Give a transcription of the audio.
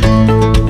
Bye.